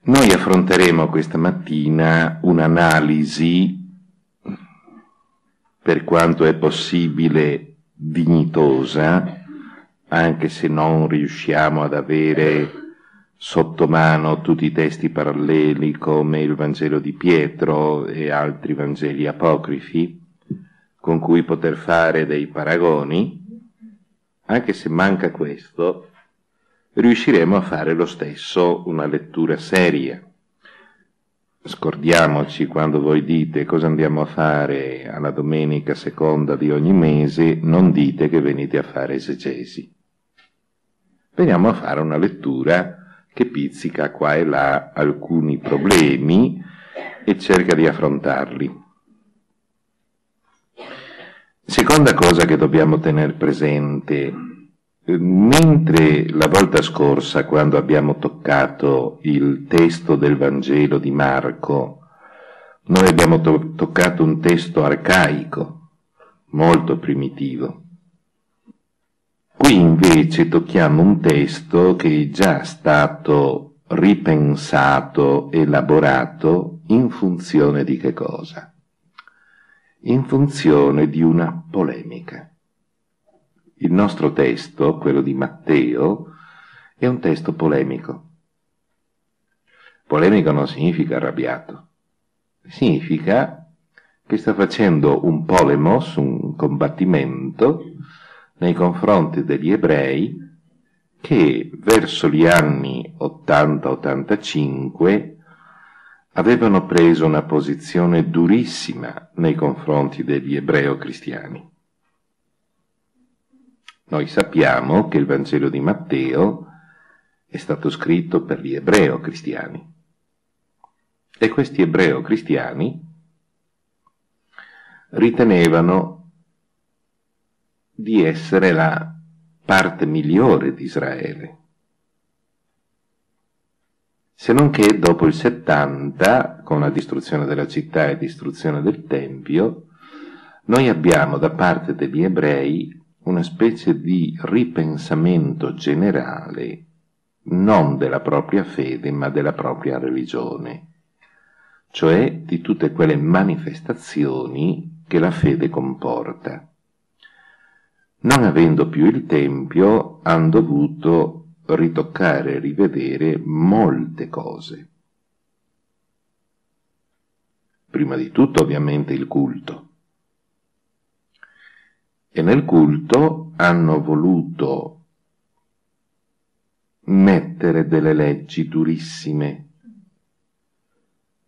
Noi affronteremo questa mattina un'analisi, per quanto è possibile, dignitosa, anche se non riusciamo ad avere sotto mano tutti i testi paralleli come il Vangelo di Pietro e altri Vangeli apocrifi, con cui poter fare dei paragoni, anche se manca questo, riusciremo a fare lo stesso una lettura seria. Scordiamoci quando voi dite cosa andiamo a fare alla domenica seconda di ogni mese, non dite che venite a fare esegesi. Veniamo a fare una lettura che pizzica qua e là alcuni problemi e cerca di affrontarli. Seconda cosa che dobbiamo tenere presente Mentre la volta scorsa, quando abbiamo toccato il testo del Vangelo di Marco, noi abbiamo to- toccato un testo arcaico, molto primitivo. Qui invece tocchiamo un testo che è già stato ripensato, elaborato in funzione di che cosa? In funzione di una polemica. Il nostro testo, quello di Matteo, è un testo polemico. Polemico non significa arrabbiato, significa che sta facendo un polemos, un combattimento nei confronti degli ebrei che verso gli anni 80-85 avevano preso una posizione durissima nei confronti degli ebreo-cristiani. Noi sappiamo che il Vangelo di Matteo è stato scritto per gli ebreo cristiani. E questi ebreo cristiani ritenevano di essere la parte migliore di Israele. Se non che dopo il 70, con la distruzione della città e distruzione del Tempio, noi abbiamo da parte degli ebrei una specie di ripensamento generale non della propria fede ma della propria religione, cioè di tutte quelle manifestazioni che la fede comporta. Non avendo più il Tempio, hanno dovuto ritoccare e rivedere molte cose. Prima di tutto ovviamente il culto e nel culto hanno voluto mettere delle leggi durissime.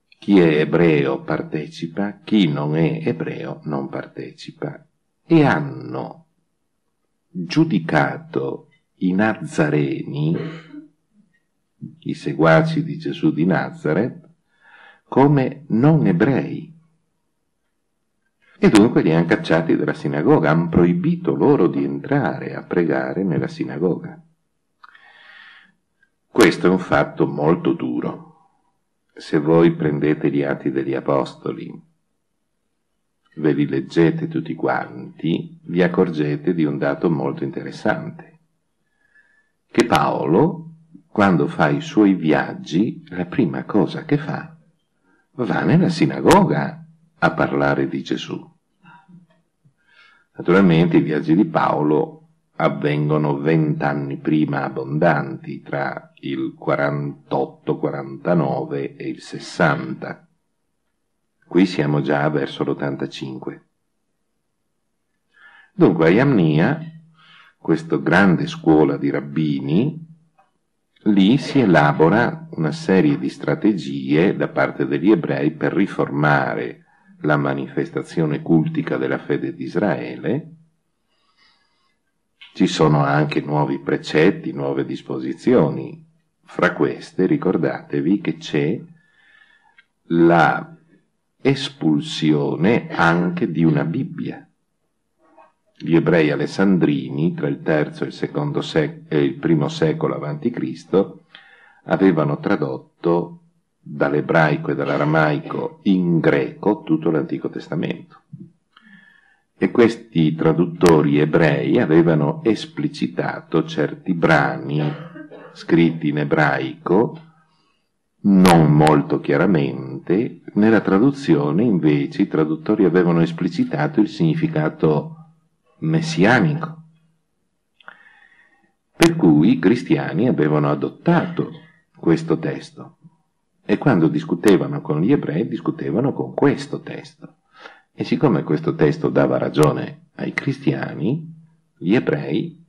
Chi è ebreo partecipa, chi non è ebreo non partecipa. E hanno giudicato i Nazareni, i seguaci di Gesù di Nazareth, come non ebrei e dunque li hanno cacciati dalla sinagoga, hanno proibito loro di entrare a pregare nella sinagoga. Questo è un fatto molto duro. Se voi prendete gli atti degli Apostoli, ve li leggete tutti quanti, vi accorgete di un dato molto interessante, che Paolo, quando fa i suoi viaggi, la prima cosa che fa, va nella sinagoga a parlare di Gesù. Naturalmente i viaggi di Paolo avvengono vent'anni prima abbondanti, tra il 48-49 e il 60. Qui siamo già verso l'85. Dunque a Iamnia, questa grande scuola di rabbini, lì si elabora una serie di strategie da parte degli ebrei per riformare la manifestazione cultica della fede di Israele, ci sono anche nuovi precetti, nuove disposizioni. Fra queste ricordatevi che c'è la espulsione anche di una Bibbia. Gli ebrei alessandrini, tra il terzo e il, e il primo secolo a.C., avevano tradotto dall'ebraico e dall'aramaico in greco tutto l'Antico Testamento. E questi traduttori ebrei avevano esplicitato certi brani scritti in ebraico non molto chiaramente, nella traduzione invece i traduttori avevano esplicitato il significato messianico. Per cui i cristiani avevano adottato questo testo e quando discutevano con gli ebrei discutevano con questo testo. E siccome questo testo dava ragione ai cristiani, gli ebrei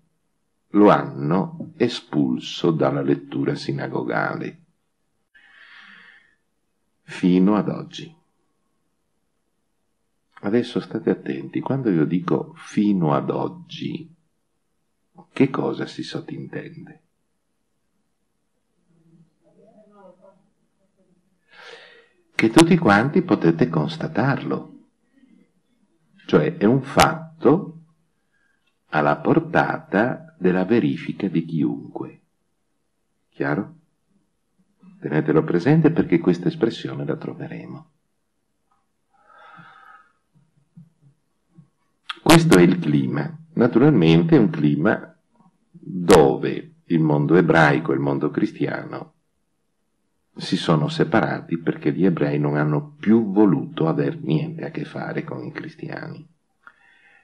lo hanno espulso dalla lettura sinagogale fino ad oggi. Adesso state attenti, quando io dico fino ad oggi, che cosa si sottintende? Che tutti quanti potete constatarlo, cioè è un fatto alla portata della verifica di chiunque. Chiaro? Tenetelo presente perché questa espressione la troveremo. Questo è il clima. Naturalmente è un clima dove il mondo ebraico e il mondo cristiano si sono separati perché gli ebrei non hanno più voluto avere niente a che fare con i cristiani.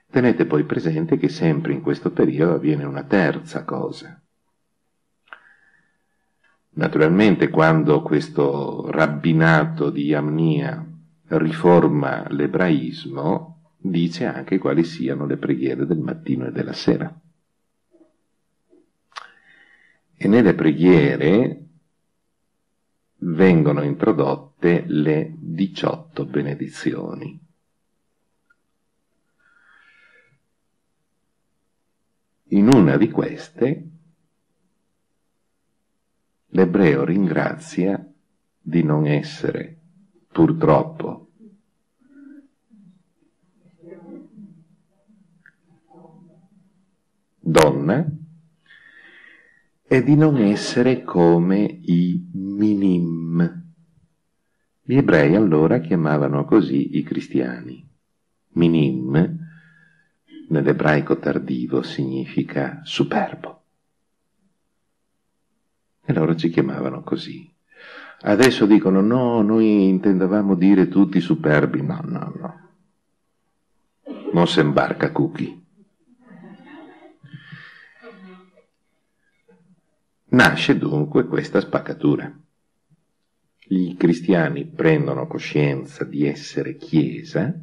Tenete poi presente che sempre in questo periodo avviene una terza cosa, Naturalmente quando questo rabbinato di Amnia riforma l'ebraismo, dice anche quali siano le preghiere del mattino e della sera. E nelle preghiere vengono introdotte le 18 benedizioni. In una di queste l'ebreo ringrazia di non essere, purtroppo, donna e di non essere come i minim. Gli ebrei allora chiamavano così i cristiani. Minim nell'ebraico tardivo significa superbo. E loro ci chiamavano così. Adesso dicono no, noi intendevamo dire tutti superbi. No, no, no. Non si imbarca cookie. Nasce dunque questa spaccatura. I cristiani prendono coscienza di essere Chiesa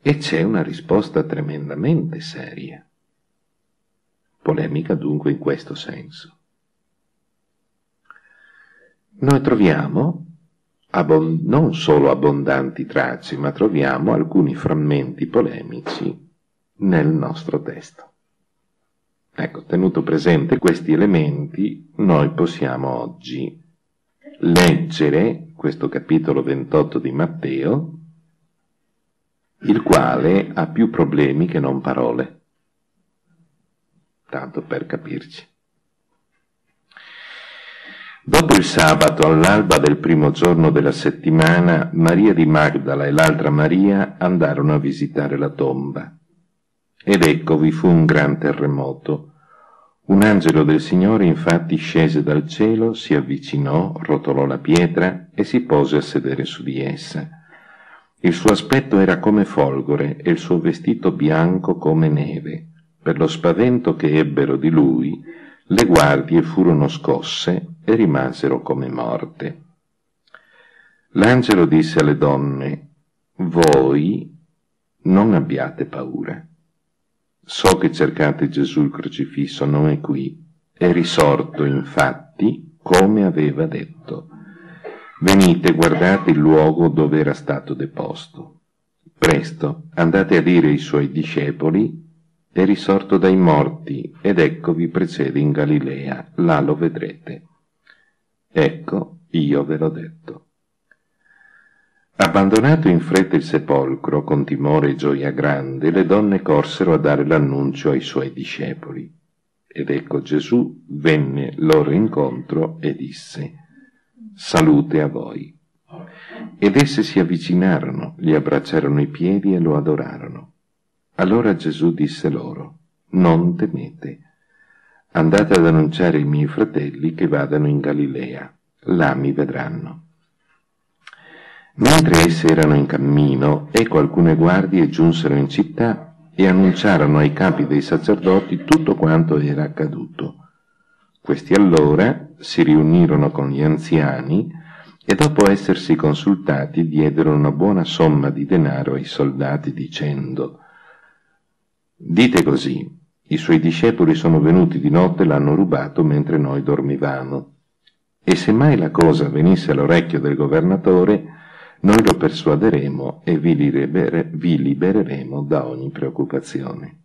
e c'è una risposta tremendamente seria. Polemica dunque in questo senso noi troviamo non solo abbondanti tracce, ma troviamo alcuni frammenti polemici nel nostro testo. Ecco, tenuto presente questi elementi, noi possiamo oggi leggere questo capitolo 28 di Matteo, il quale ha più problemi che non parole, tanto per capirci. Dopo il sabato, all'alba del primo giorno della settimana, Maria di Magdala e l'altra Maria andarono a visitare la tomba. Ed ecco vi fu un gran terremoto. Un angelo del Signore infatti scese dal cielo, si avvicinò, rotolò la pietra e si pose a sedere su di essa. Il suo aspetto era come folgore e il suo vestito bianco come neve. Per lo spavento che ebbero di lui, le guardie furono scosse e rimasero come morte. L'angelo disse alle donne, voi non abbiate paura. So che cercate Gesù il crocifisso, non è qui, è risorto infatti come aveva detto. Venite, guardate il luogo dove era stato deposto. Presto andate a dire ai suoi discepoli è risorto dai morti, ed ecco vi precede in Galilea, là lo vedrete. Ecco, io ve l'ho detto. Abbandonato in fretta il sepolcro, con timore e gioia grande, le donne corsero a dare l'annuncio ai suoi discepoli. Ed ecco Gesù venne loro incontro e disse, Salute a voi. Ed esse si avvicinarono, gli abbracciarono i piedi e lo adorarono. Allora Gesù disse loro, non temete, andate ad annunciare ai miei fratelli che vadano in Galilea, là mi vedranno. Mentre esse erano in cammino, ecco alcune guardie giunsero in città e annunciarono ai capi dei sacerdoti tutto quanto era accaduto. Questi allora si riunirono con gli anziani e dopo essersi consultati diedero una buona somma di denaro ai soldati dicendo Dite così, i suoi discepoli sono venuti di notte e l'hanno rubato mentre noi dormivamo. E se mai la cosa venisse all'orecchio del governatore, noi lo persuaderemo e vi, libere, vi libereremo da ogni preoccupazione.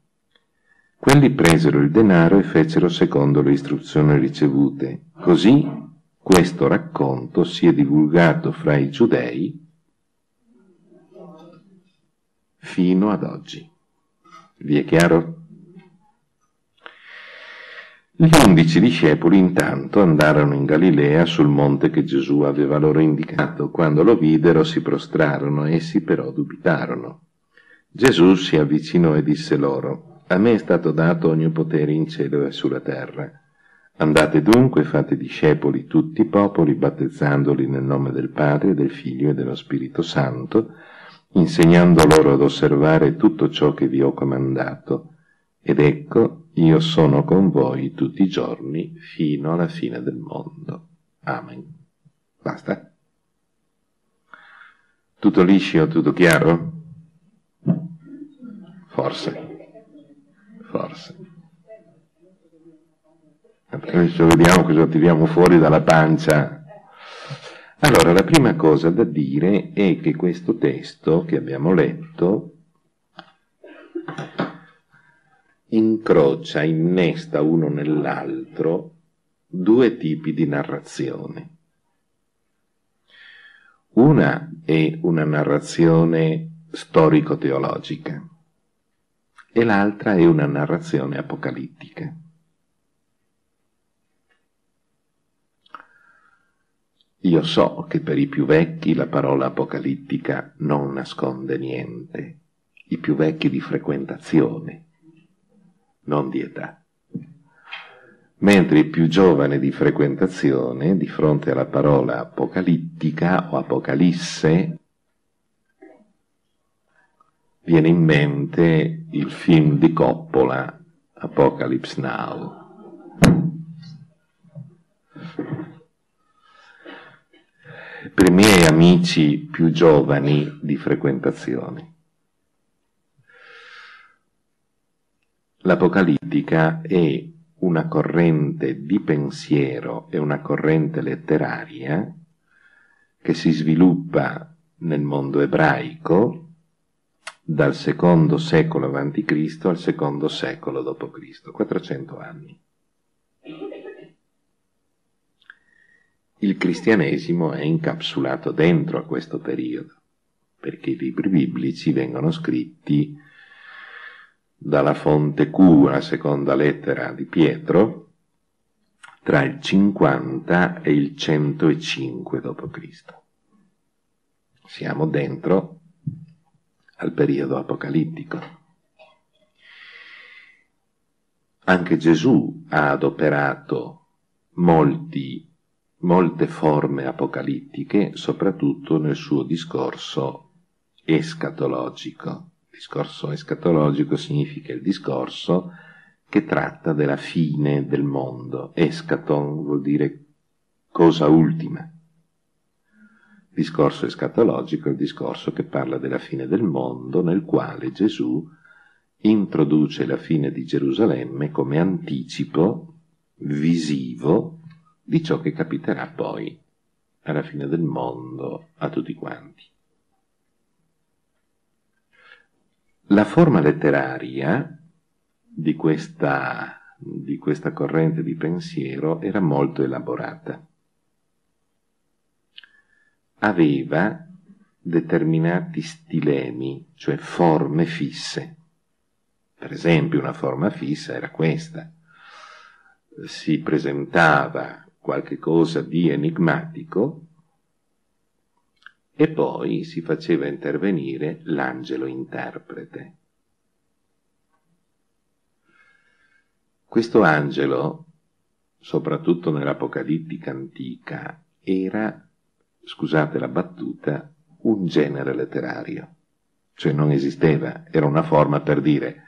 Quelli presero il denaro e fecero secondo le istruzioni ricevute. Così questo racconto si è divulgato fra i giudei fino ad oggi. Vi è chiaro? Gli undici discepoli intanto andarono in Galilea sul monte che Gesù aveva loro indicato. Quando lo videro si prostrarono, essi però dubitarono. Gesù si avvicinò e disse loro, A me è stato dato ogni potere in cielo e sulla terra. Andate dunque e fate discepoli tutti i popoli, battezzandoli nel nome del Padre, del Figlio e dello Spirito Santo, insegnando loro ad osservare tutto ciò che vi ho comandato. Ed ecco, io sono con voi tutti i giorni fino alla fine del mondo. Amen. Basta? Tutto liscio, tutto chiaro? Forse. Forse. Adesso vediamo cosa tiriamo fuori dalla pancia. Allora, la prima cosa da dire è che questo testo che abbiamo letto incrocia, innesta uno nell'altro due tipi di narrazione. Una è una narrazione storico-teologica e l'altra è una narrazione apocalittica. Io so che per i più vecchi la parola apocalittica non nasconde niente, i più vecchi di frequentazione, non di età. Mentre il più giovane di frequentazione, di fronte alla parola apocalittica o apocalisse, viene in mente il film di Coppola, Apocalypse Now. Per i miei amici più giovani di frequentazione, L'Apocalittica è una corrente di pensiero e una corrente letteraria che si sviluppa nel mondo ebraico dal secondo secolo a.C. al secondo secolo d.C., 400 anni. Il cristianesimo è incapsulato dentro a questo periodo, perché i libri biblici vengono scritti dalla fonte Q, la seconda lettera di Pietro, tra il 50 e il 105 d.C. Siamo dentro al periodo apocalittico. Anche Gesù ha adoperato molti, molte forme apocalittiche, soprattutto nel suo discorso escatologico discorso escatologico significa il discorso che tratta della fine del mondo. Escaton vuol dire cosa ultima. Discorso escatologico è il discorso che parla della fine del mondo, nel quale Gesù introduce la fine di Gerusalemme come anticipo visivo di ciò che capiterà poi alla fine del mondo a tutti quanti. La forma letteraria di questa, di questa corrente di pensiero era molto elaborata. Aveva determinati stilemi, cioè forme fisse. Per esempio una forma fissa era questa. Si presentava qualche cosa di enigmatico e poi si faceva intervenire l'angelo interprete. Questo angelo, soprattutto nell'Apocalittica antica era, scusate la battuta, un genere letterario. Cioè non esisteva, era una forma per dire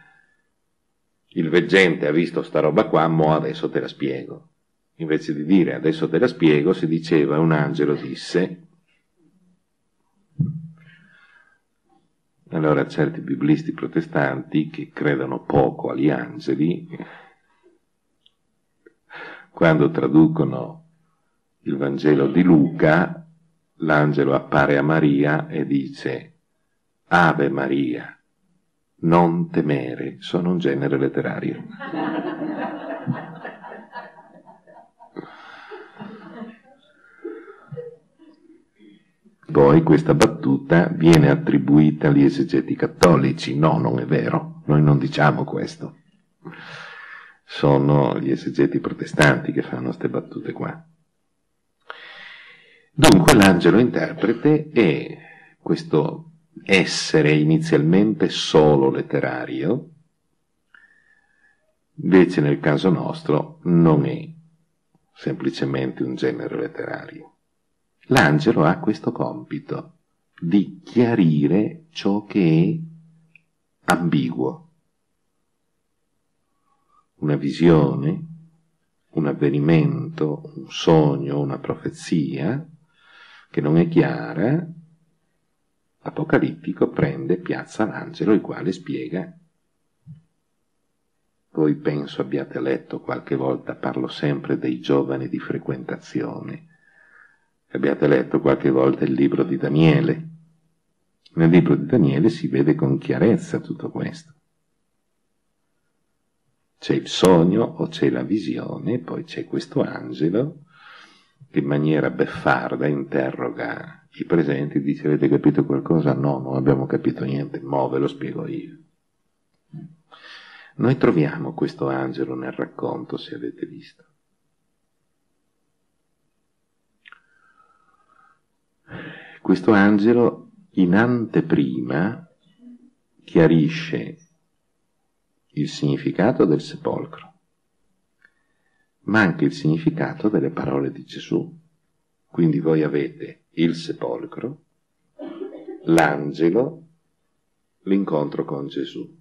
il veggente ha visto sta roba qua, mo adesso te la spiego. Invece di dire adesso te la spiego, si diceva un angelo disse. Allora certi biblisti protestanti che credono poco agli angeli, quando traducono il Vangelo di Luca, l'angelo appare a Maria e dice Ave Maria, non temere, sono un genere letterario. Poi questa battuta viene attribuita agli esegeti cattolici. No, non è vero, noi non diciamo questo. Sono gli esegeti protestanti che fanno queste battute qua. Dunque l'angelo interprete è questo essere inizialmente solo letterario, invece nel caso nostro non è semplicemente un genere letterario. L'angelo ha questo compito di chiarire ciò che è ambiguo. Una visione, un avvenimento, un sogno, una profezia che non è chiara, apocalittico prende piazza l'angelo il quale spiega. Voi penso abbiate letto qualche volta, parlo sempre dei giovani di frequentazione, abbiate letto qualche volta il libro di Daniele. Nel libro di Daniele si vede con chiarezza tutto questo. C'è il sogno o c'è la visione, poi c'è questo angelo che in maniera beffarda interroga i presenti, dice avete capito qualcosa? No, non abbiamo capito niente, mo ve lo spiego io. Noi troviamo questo angelo nel racconto, se avete visto. Questo angelo in anteprima chiarisce il significato del sepolcro ma anche il significato delle parole di Gesù. Quindi voi avete il sepolcro, l'angelo, l'incontro con Gesù.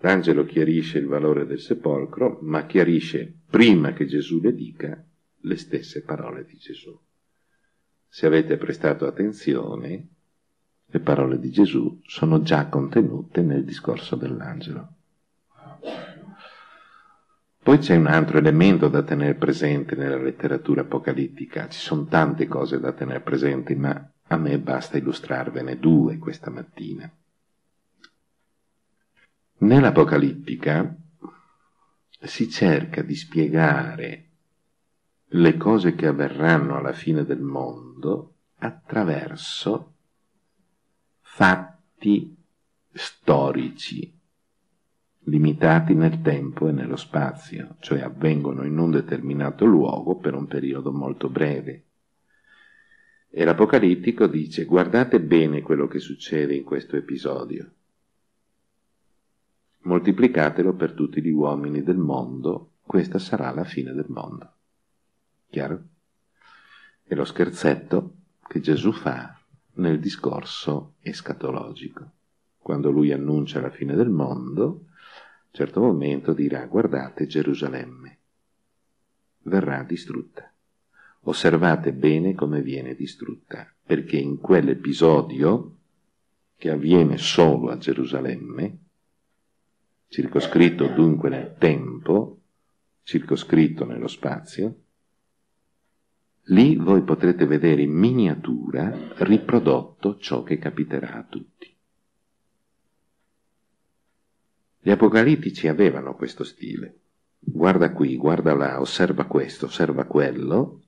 L'angelo chiarisce il valore del sepolcro, ma chiarisce prima che Gesù le dica le stesse parole di Gesù. Se avete prestato attenzione, le parole di Gesù sono già contenute nel discorso dell'angelo. Poi c'è un altro elemento da tenere presente nella letteratura apocalittica, ci sono tante cose da tenere presenti, ma a me basta illustrarvene due questa mattina. Nell'apocalittica si cerca di spiegare le cose che avverranno alla fine del mondo attraverso fatti storici limitati nel tempo e nello spazio, cioè avvengono in un determinato luogo per un periodo molto breve. E l'Apocalittico dice guardate bene quello che succede in questo episodio. Moltiplicatelo per tutti gli uomini del mondo, questa sarà la fine del mondo. Chiaro? È lo scherzetto che Gesù fa nel discorso escatologico. Quando lui annuncia la fine del mondo, certo momento dirà guardate Gerusalemme verrà distrutta. Osservate bene come viene distrutta, perché in quell'episodio che avviene solo a Gerusalemme, circoscritto dunque nel tempo, circoscritto nello spazio, lì voi potrete vedere in miniatura riprodotto ciò che capiterà a tutti. Gli apocalittici avevano questo stile. Guarda qui, guarda là, osserva questo, osserva quello.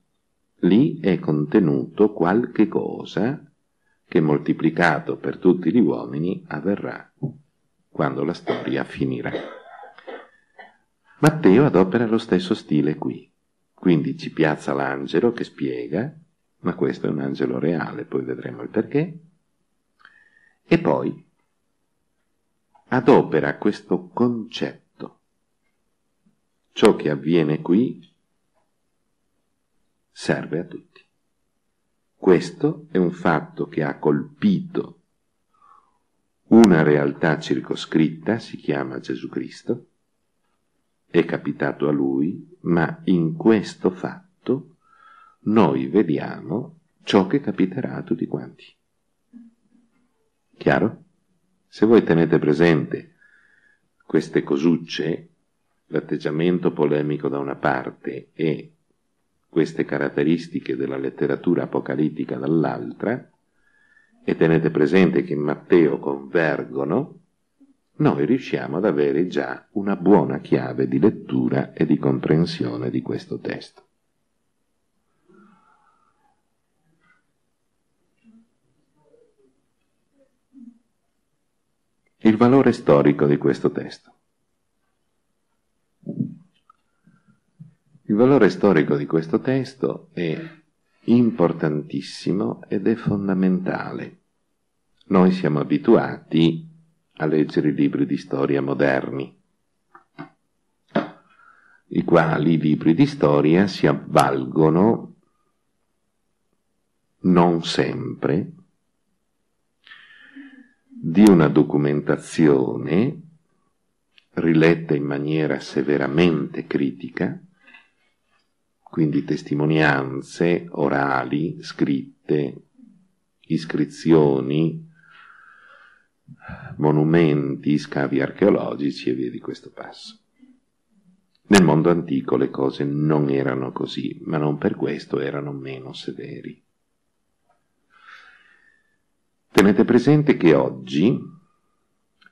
Lì è contenuto qualche cosa che moltiplicato per tutti gli uomini avverrà quando la storia finirà. Matteo adopera lo stesso stile qui. Quindi ci piazza l'angelo che spiega, ma questo è un angelo reale, poi vedremo il perché. E poi adopera questo concetto. Ciò che avviene qui serve a tutti. Questo è un fatto che ha colpito una realtà circoscritta, si chiama Gesù Cristo, è capitato a lui, ma in questo fatto noi vediamo ciò che capiterà a tutti quanti. Chiaro? Se voi tenete presente queste cosucce, l'atteggiamento polemico da una parte e queste caratteristiche della letteratura apocalittica dall'altra, e tenete presente che in Matteo convergono, noi riusciamo ad avere già una buona chiave di lettura e di comprensione di questo testo. Il valore storico di questo testo. Il valore storico di questo testo è importantissimo ed è fondamentale. Noi siamo abituati a leggere i libri di storia moderni, i quali libri di storia si avvalgono non sempre di una documentazione riletta in maniera severamente critica, quindi testimonianze orali, scritte, iscrizioni, monumenti, scavi archeologici e via di questo passo. Nel mondo antico le cose non erano così, ma non per questo erano meno severi. Tenete presente che oggi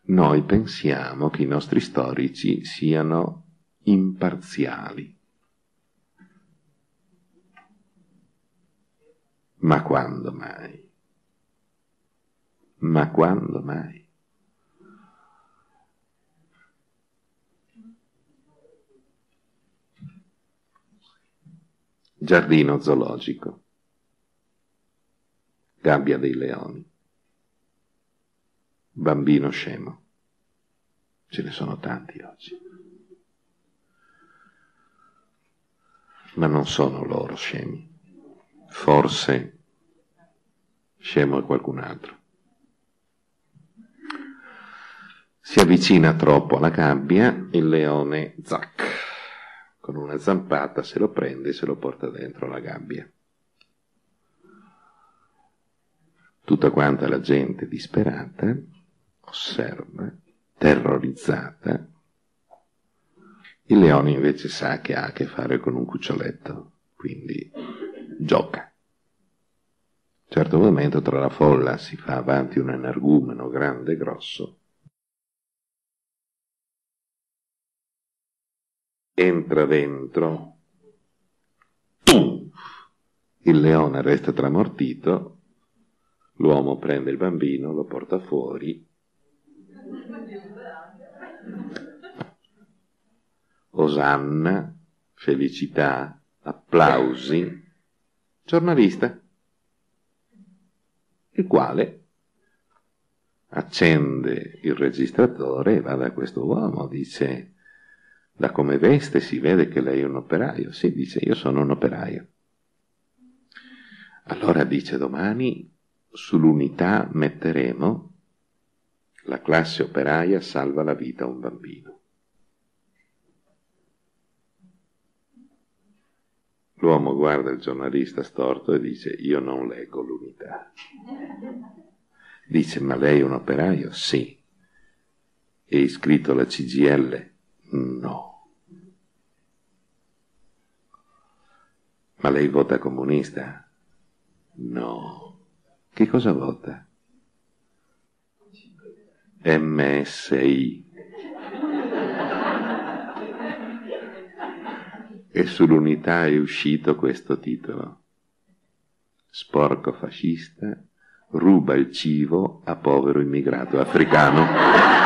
noi pensiamo che i nostri storici siano imparziali. Ma quando mai? Ma quando mai? Giardino zoologico, gabbia dei leoni, bambino scemo. Ce ne sono tanti oggi. Ma non sono loro scemi. Forse scemo è qualcun altro. Si avvicina troppo alla gabbia, il leone, zac, con una zampata se lo prende e se lo porta dentro la gabbia. Tutta quanta la gente disperata osserva, terrorizzata. Il leone invece sa che ha a che fare con un cuccioletto, quindi gioca. A un certo momento tra la folla si fa avanti un energumeno grande e grosso, entra dentro, tum! il leone resta tramortito, l'uomo prende il bambino, lo porta fuori, osanna, felicità, applausi, giornalista, il quale accende il registratore e va da questo uomo, dice, da come veste si vede che lei è un operaio. Sì, dice, io sono un operaio. Allora dice, domani sull'unità metteremo la classe operaia salva la vita a un bambino. L'uomo guarda il giornalista storto e dice io non leggo l'unità. Dice ma lei è un operaio? Sì. È iscritto alla CGL? No. Ma lei vota comunista? No. Che cosa vota? MSI. e sull'unità è uscito questo titolo. Sporco fascista ruba il cibo a povero immigrato africano.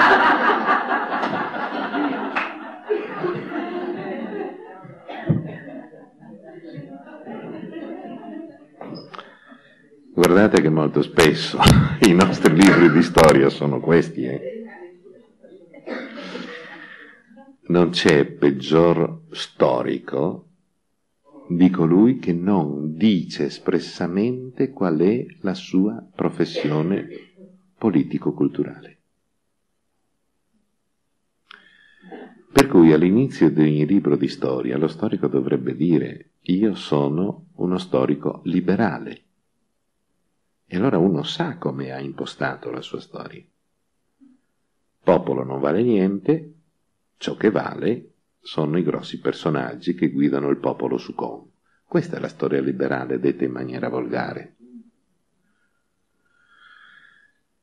Guardate che molto spesso i nostri libri di storia sono questi, eh? non c'è peggior storico di colui che non dice espressamente qual è la sua professione politico-culturale. Per cui all'inizio di ogni libro di storia lo storico dovrebbe dire io sono uno storico liberale. E allora uno sa come ha impostato la sua storia. Popolo non vale niente, ciò che vale sono i grossi personaggi che guidano il popolo su Con. Questa è la storia liberale detta in maniera volgare.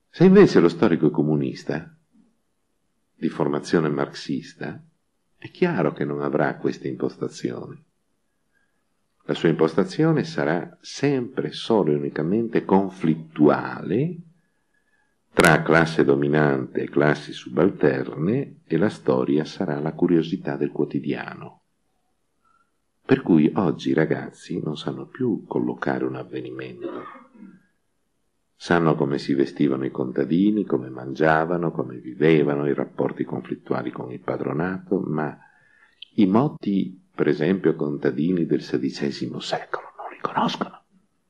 Se invece lo storico comunista, di formazione marxista, è chiaro che non avrà questa impostazione. La sua impostazione sarà sempre solo e unicamente conflittuale tra classe dominante e classi subalterne e la storia sarà la curiosità del quotidiano. Per cui oggi i ragazzi non sanno più collocare un avvenimento. Sanno come si vestivano i contadini, come mangiavano, come vivevano, i rapporti conflittuali con il padronato, ma i moti, per esempio, contadini del XVI secolo non li conoscono,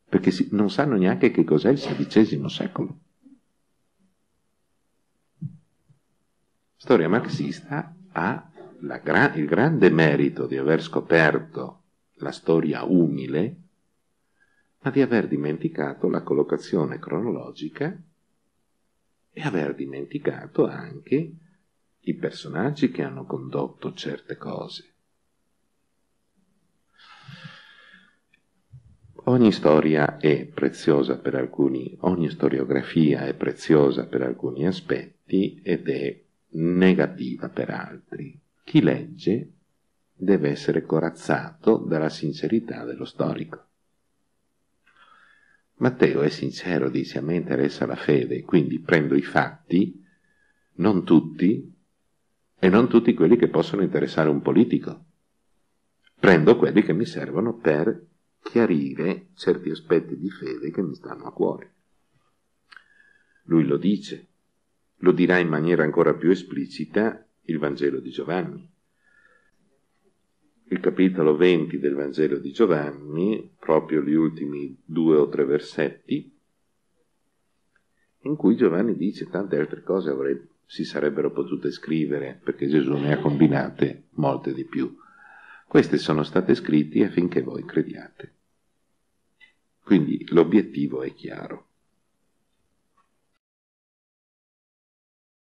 perché non sanno neanche che cos'è il XVI secolo. storia marxista ha gra- il grande merito di aver scoperto la storia umile, ma di aver dimenticato la collocazione cronologica e aver dimenticato anche i personaggi che hanno condotto certe cose. Ogni storia è preziosa per alcuni, ogni storiografia è preziosa per alcuni aspetti ed è negativa per altri. Chi legge deve essere corazzato dalla sincerità dello storico. Matteo è sincero, dice a me interessa la fede, quindi prendo i fatti, non tutti, e non tutti quelli che possono interessare un politico. Prendo quelli che mi servono per chiarire certi aspetti di fede che mi stanno a cuore. Lui lo dice, lo dirà in maniera ancora più esplicita il Vangelo di Giovanni. Il capitolo 20 del Vangelo di Giovanni, proprio gli ultimi due o tre versetti, in cui Giovanni dice tante altre cose avrei, si sarebbero potute scrivere, perché Gesù ne ha combinate molte di più. Queste sono state scritte affinché voi crediate. Quindi l'obiettivo è chiaro.